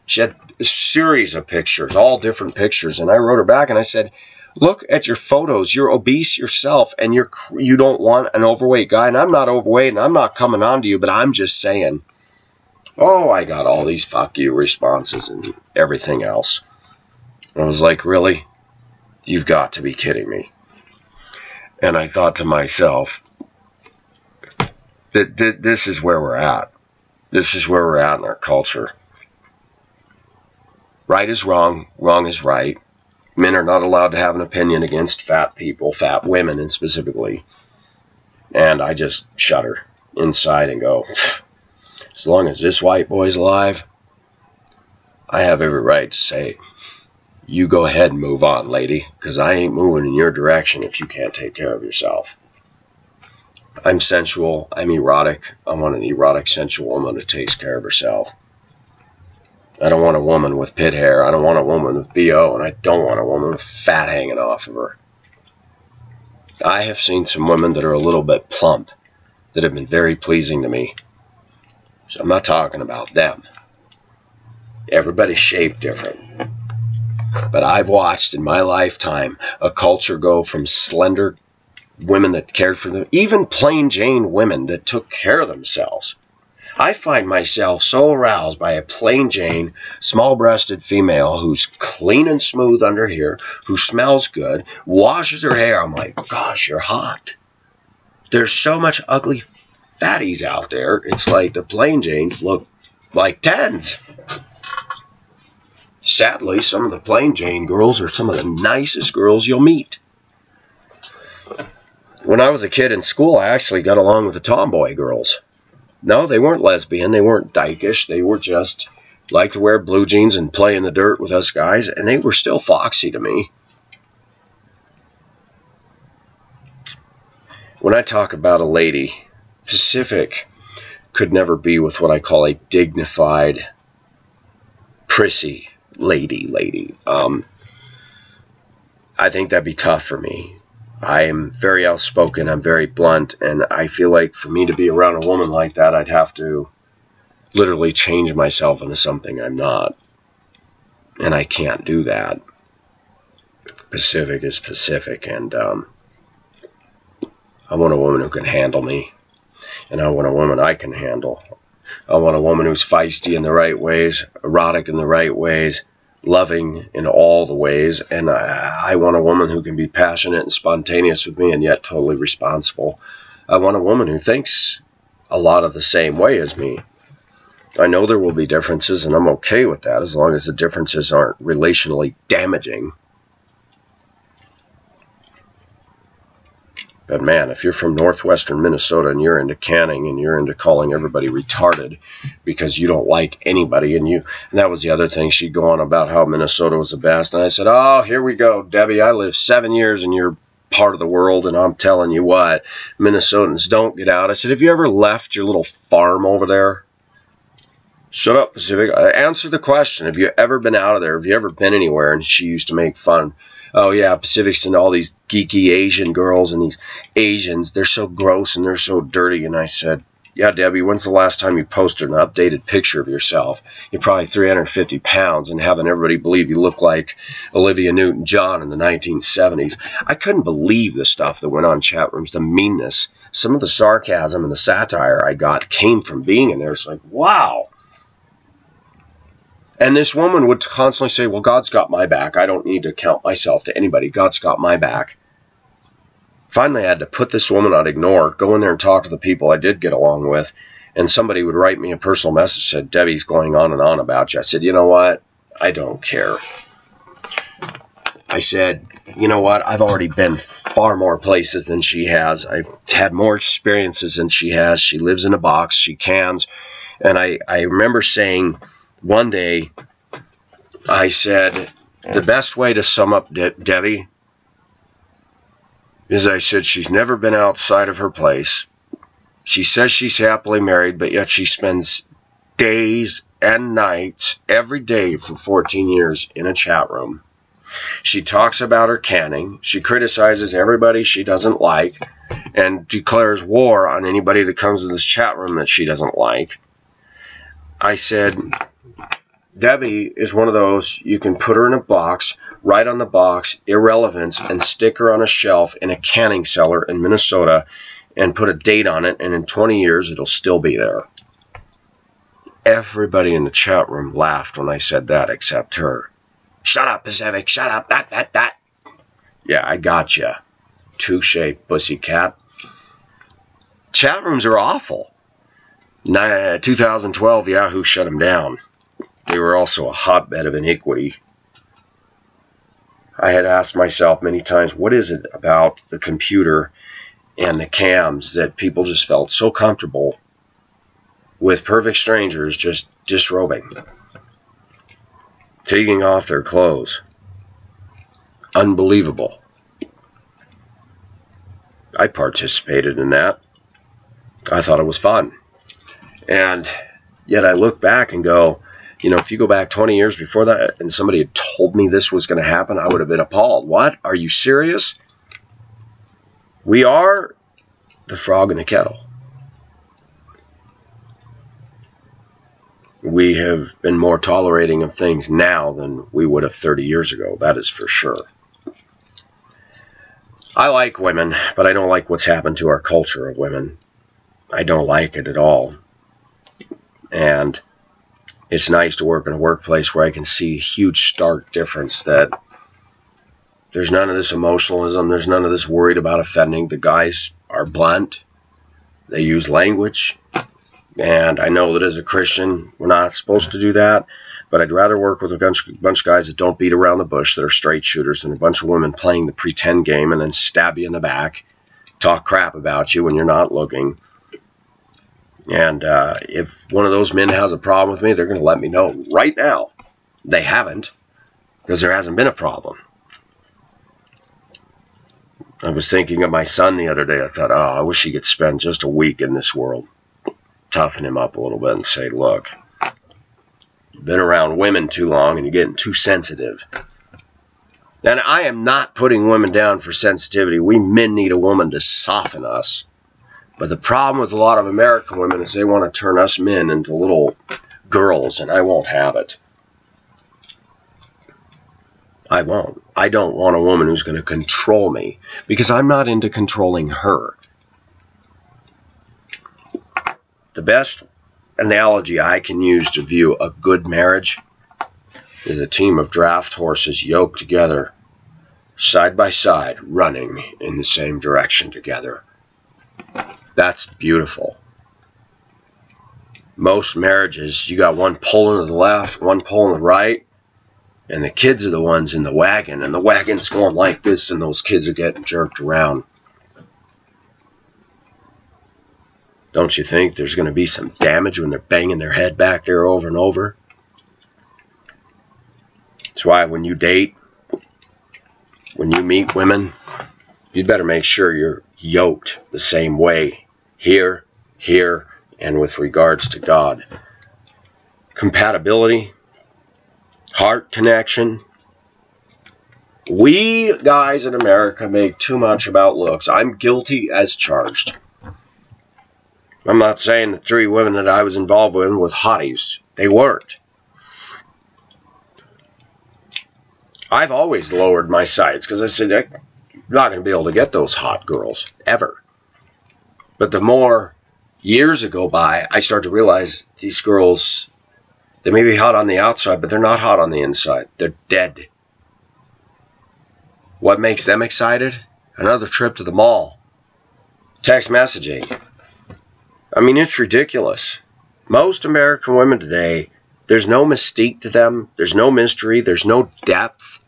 She had a series of pictures, all different pictures, and I wrote her back and I said, "Look at your photos. You're obese yourself, and you're you don't want an overweight guy. And I'm not overweight, and I'm not coming on to you, but I'm just saying." Oh, I got all these fuck you responses and everything else. I was like, really? You've got to be kidding me. And I thought to myself, that this is where we're at. This is where we're at in our culture. Right is wrong, wrong is right. Men are not allowed to have an opinion against fat people, fat women, and specifically. And I just shudder inside and go, as long as this white boy's alive, I have every right to say, you go ahead and move on, lady, because I ain't moving in your direction if you can't take care of yourself. I'm sensual. I'm erotic. I want an erotic, sensual woman that takes care of herself. I don't want a woman with pit hair. I don't want a woman with BO, and I don't want a woman with fat hanging off of her. I have seen some women that are a little bit plump that have been very pleasing to me. So I'm not talking about them. Everybody's shaped different. But I've watched in my lifetime a culture go from slender women that cared for them, even plain Jane women that took care of themselves. I find myself so aroused by a plain Jane, small breasted female who's clean and smooth under here, who smells good, washes her hair. I'm like, gosh, you're hot. There's so much ugly fatties out there. It's like the plain Janes look like tens. Sadly, some of the plain Jane girls are some of the nicest girls you'll meet. When I was a kid in school, I actually got along with the tomboy girls. No, they weren't lesbian. They weren't dykish. They were just like to wear blue jeans and play in the dirt with us guys, and they were still foxy to me. When I talk about a lady, Pacific could never be with what I call a dignified, prissy lady lady. Um, I think that'd be tough for me. I am very outspoken. I'm very blunt, and I feel like for me to be around a woman like that, I'd have to literally change myself into something I'm not, and I can't do that. Pacific is Pacific, and um, I want a woman who can handle me, and I want a woman I can handle. I want a woman who's feisty in the right ways, erotic in the right ways, loving in all the ways. And I, I, want a woman who can be passionate and spontaneous with me and yet totally responsible. I want a woman who thinks a lot of the same way as me. I know there will be differences, and I'm okay with that as long as the differences aren't relationally damaging. But man, if you're from northwestern Minnesota and you're into canning and you're into calling everybody retarded because you don't like anybody and you and that was the other thing she'd go on about how Minnesota was the best and I said, "Oh, here we go, Debbie. I lived 7 years in your part of the world and I'm telling you what, Minnesotans don't get out." I said, "Have you ever left your little farm over there?" Shut up, Pacific. Uh, answer the question. Have you ever been out of there? Have you ever been anywhere? And she used to make fun oh yeah, Pacifics and all these geeky Asian girls and these Asians, they're so gross and they're so dirty. And I said, yeah, Debbie, when's the last time you posted an updated picture of yourself? You're probably 350 pounds and having everybody believe you look like Olivia Newton John in the 1970s. I couldn't believe the stuff that went on chat rooms, the meanness, some of the sarcasm and the satire I got came from being in there. It's like, wow. And this woman would constantly say, Well, God's got my back. I don't need to count myself to anybody. God's got my back. Finally, I had to put this woman on ignore, go in there and talk to the people I did get along with. And somebody would write me a personal message, said, Debbie's going on and on about you. I said, You know what? I don't care. I said, You know what? I've already been far more places than she has. I've had more experiences than she has. She lives in a box, she cans. And I, I remember saying, one day I said, the best way to sum up De- Debbie is I said she's never been outside of her place. She says she's happily married, but yet she spends days and nights every day for 14 years in a chat room. She talks about her canning. She criticizes everybody she doesn't like and declares war on anybody that comes in this chat room that she doesn't like. I said, Debbie is one of those you can put her in a box, write on the box irrelevance, and stick her on a shelf in a canning cellar in Minnesota and put a date on it, and in 20 years it'll still be there. Everybody in the chat room laughed when I said that except her. Shut up, Pacific, shut up, that, that, that. Yeah, I gotcha. Touche, pussycat. Chat rooms are awful. 2012, Yahoo shut them down. They were also a hotbed of iniquity. I had asked myself many times, what is it about the computer and the cams that people just felt so comfortable with perfect strangers just disrobing, taking off their clothes, Unbelievable. I participated in that. I thought it was fun. And yet I look back and go, you know, if you go back 20 years before that and somebody had told me this was going to happen, I would have been appalled. What? Are you serious? We are the frog in the kettle. We have been more tolerating of things now than we would have 30 years ago. That is for sure. I like women, but I don't like what's happened to our culture of women. I don't like it at all. And it's nice to work in a workplace where I can see a huge stark difference that there's none of this emotionalism, there's none of this worried about offending. The guys are blunt. They use language. And I know that as a Christian, we're not supposed to do that. But I'd rather work with a bunch, bunch of guys that don't beat around the bush, that are straight shooters, than a bunch of women playing the pretend game and then stab you in the back, talk crap about you when you're not looking. And uh, if one of those men has a problem with me, they're going to let me know right now. They haven't, because there hasn't been a problem. I was thinking of my son the other day. I thought, oh, I wish he could spend just a week in this world, toughen him up a little bit and say, look, you've been around women too long and you're getting too sensitive. And I am not putting women down for sensitivity. We men need a woman to soften us. But the problem with a lot of American women is they want to turn us men into little girls, and I won't have it. I won't. I don't want a woman who's going to control me because I'm not into controlling her. The best analogy I can use to view a good marriage is a team of draft horses yoked together, side by side, running in the same direction together. That's beautiful. Most marriages, you got one pulling to the left, one pulling to the right, and the kids are the ones in the wagon, and the wagon's going like this, and those kids are getting jerked around. Don't you think there's going to be some damage when they're banging their head back there over and over? That's why when you date, when you meet women, you'd better make sure you're yoked the same way here, here, and with regards to God. Compatibility heart connection. We guys in America make too much about looks. I'm guilty as charged. I'm not saying the three women that I was involved with were hotties. They weren't. I've always lowered my sights because I said I'm not going to be able to get those hot girls ever. But the more years go by, I start to realize these girls they may be hot on the outside, but they're not hot on the inside. They're dead. What makes them excited? Another trip to the mall. Text messaging. I mean, it's ridiculous. Most American women today, there's no mystique to them. There's no mystery. There's no depth.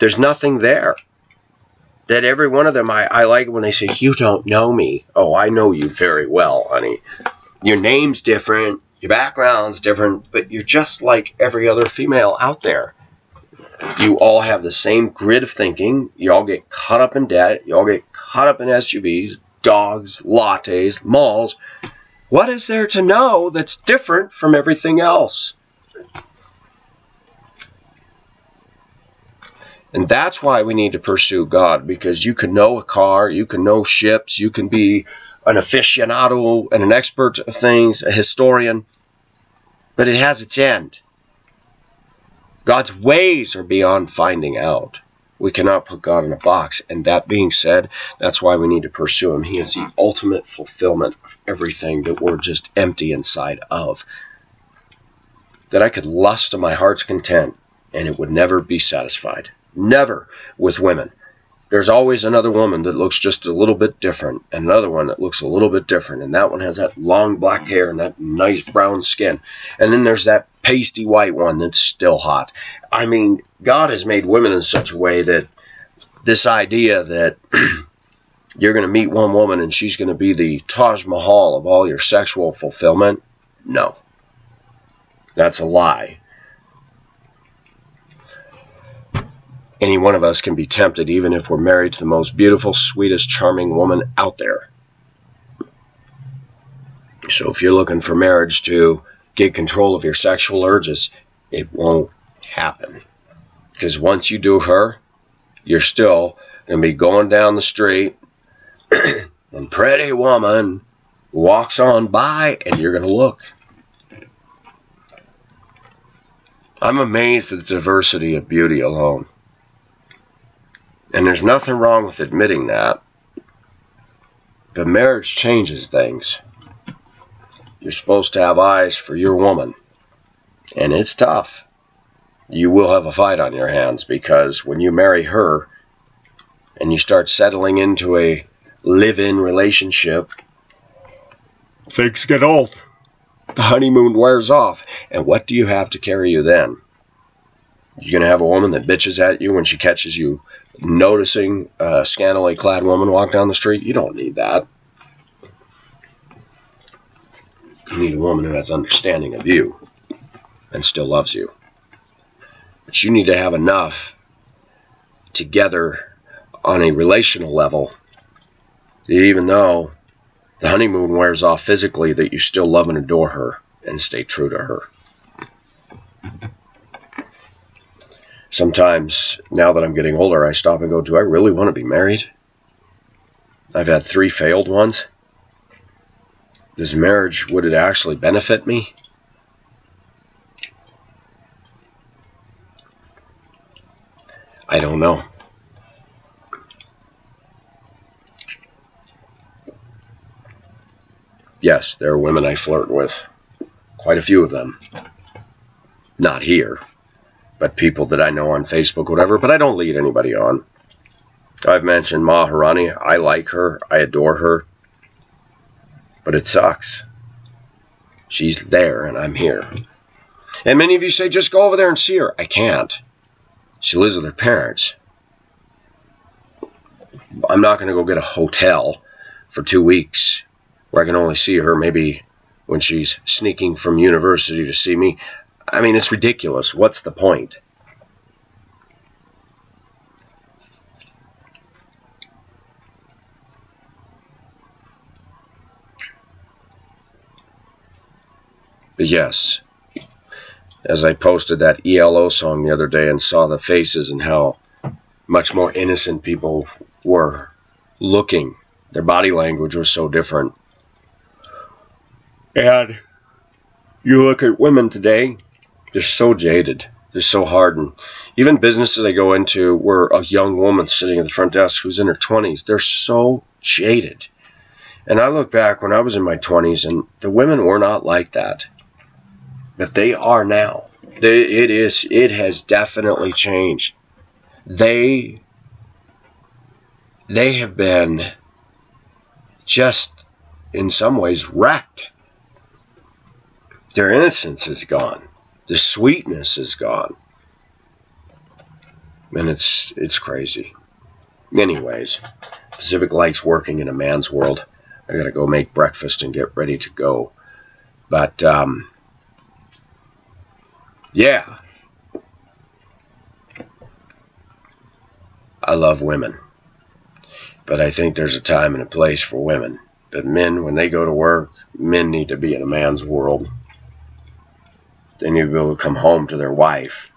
There's nothing there. That every one of them, I, I like when they say, You don't know me. Oh, I know you very well, honey. Your name's different your background's different, but you're just like every other female out there. You all have the same grid of thinking. You all get caught up in debt. You all get caught up in SUVs, dogs, lattes, malls. What is there to know that's different from everything else? And that's why we need to pursue God because you can know a car, you can know ships, you can be an aficionado and an expert of things, a historian, but it has its end. God's ways are beyond finding out. We cannot put God in a box. And that being said, that's why we need to pursue Him. He is the ultimate fulfillment of everything that we're just empty inside of. That I could lust to my heart's content and it would never be satisfied. Never with women there's always another woman that looks just a little bit different, and another one that looks a little bit different, and that one has that long black hair and that nice brown skin. And then there's that pasty white one that's still hot. I mean, God has made women in such a way that this idea that you're going to meet one woman and she's going to be the Taj Mahal of all your sexual fulfillment, no. That's a lie. Any one of us can be tempted, even if we're married to the most beautiful, sweetest, charming woman out there. So if you're looking for marriage to get control of your sexual urges, it won't happen. Because once you do her, you're still going to be going down the street and pretty woman walks on by and you're going to look. I'm amazed at the diversity of beauty alone. And there's nothing wrong with admitting that. But marriage changes things. You're supposed to have eyes for your woman. And it's tough. You will have a fight on your hands because when you marry her and you start settling into a live in relationship, things get old. The honeymoon wears off. And what do you have to carry you then? You're going to have a woman that bitches at you when she catches you noticing a scantily clad woman walk down the street? You don't need that. You need a woman who has understanding of you and still loves you. But you need to have enough together on a relational level even though the honeymoon wears off physically, that you still love and adore her and stay true to her. Sometimes, now that I'm getting older, I stop and go, Do I really want to be married? I've had three failed ones. Does marriage, would it actually benefit me? I don't know. Yes, there are women I flirt with. Quite a few of them. Not here, but people that I know on Facebook, whatever, but I don't lead anybody on. I've mentioned Maharani. I like her. I adore her. But it sucks. She's there and I'm here. And many of you say, just go over there and see her. I can't. She lives with her parents. I'm not going to go get a hotel for two weeks where I can only see her maybe when she's sneaking from university to see me. I mean, it's ridiculous. What's the point? Yes, as I posted that ELO song the other day and saw the faces and how much more innocent people were looking, their body language was so different. And you look at women today, they're so jaded. They're so hardened. Even businesses I go into where a young woman sitting at the front desk who's in her 20s, they're so jaded. And I look back when I was in my 20s and the women were not like that but they are now. It is. It has definitely changed. They they have been just in some ways wrecked. Their innocence is gone. The sweetness is gone. And it's it's crazy. Anyways, Pacific likes working in a man's world. I gotta go make breakfast and get ready to go. But um, yeah. I love women. But I think there's a time and a place for women. But men, when they go to work, men need to be in a man's world. Need to be able to come home to their wife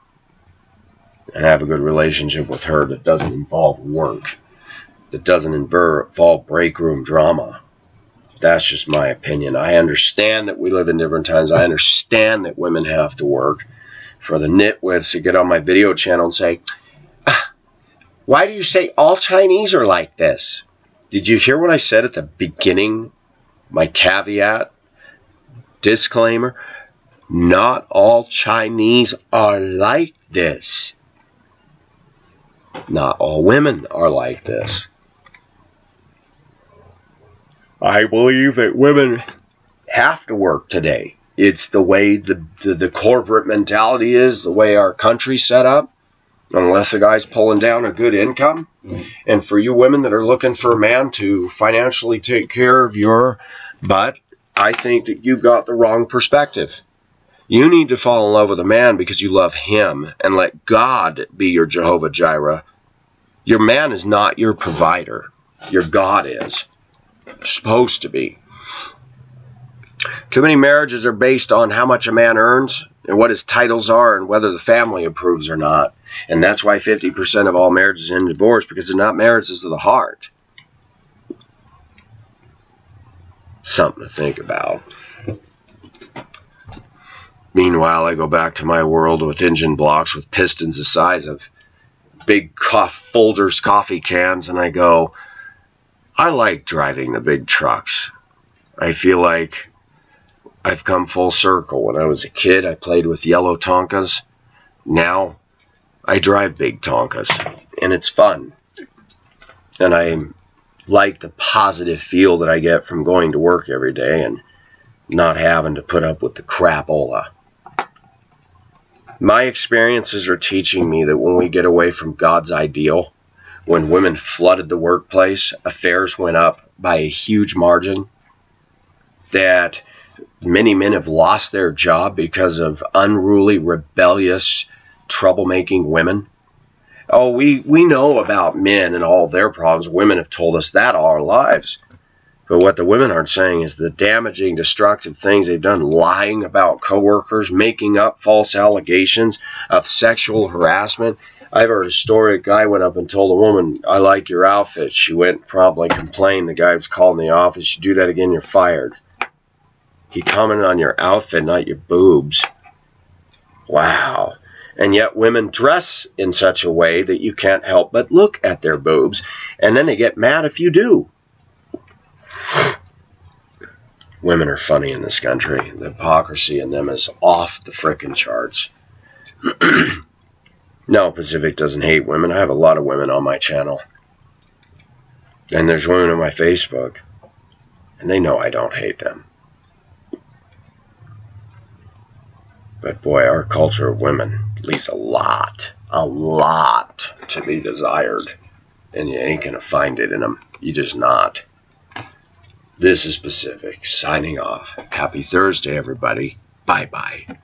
and have a good relationship with her that doesn't involve work, that doesn't involve break room drama. That's just my opinion. I understand that we live in different times. I understand that women have to work for the nitwits to get on my video channel and say, ah, why do you say all Chinese are like this? Did you hear what I said at the beginning? My caveat, disclaimer, not all Chinese are like this. Not all women are like this. I believe that women have to work today. It's the way the, the, the corporate mentality is, the way our country's set up, unless a guy's pulling down a good income. And for you women that are looking for a man to financially take care of your butt, I think that you've got the wrong perspective. You need to fall in love with a man because you love him and let God be your Jehovah Jireh. Your man is not your provider. Your God is. Supposed to be. Too many marriages are based on how much a man earns and what his titles are and whether the family approves or not. And that's why 50% of all marriages end in divorce because they're not marriages of the heart. Something to think about. Meanwhile, I go back to my world with engine blocks with pistons the size of big cough Folgers coffee cans, and I go, I like driving the big trucks. I feel like I've come full circle. When I was a kid, I played with yellow Tonkas. Now I drive big Tonkas, and it's fun. And I like the positive feel that I get from going to work every day and not having to put up with the crapola. My experiences are teaching me that when we get away from God's ideal, when women flooded the workplace, affairs went up by a huge margin, that many men have lost their job because of unruly, rebellious, troublemaking women. Oh, we, we know about men and all their problems. Women have told us that all our lives. But what the women aren't saying is the damaging, destructive things they've done, lying about coworkers, making up false allegations of sexual harassment. I've heard a story. A guy went up and told a woman, I like your outfit. She went and promptly complained. The guy was called in the office. You do that again, you're fired. He commented on your outfit, not your boobs. Wow. And yet women dress in such a way that you can't help but look at their boobs. And then they get mad if you do. Women are funny in this country. The hypocrisy in them is off the frickin' charts. no, Pacific doesn't hate women. I have a lot of women on my channel. And there's women on my Facebook. And they know I don't hate them. But boy, our culture of women leaves a lot, a lot to be desired. And you ain't going to find it in them. You just not. This is Pacific signing off. Happy Thursday, everybody. Bye bye.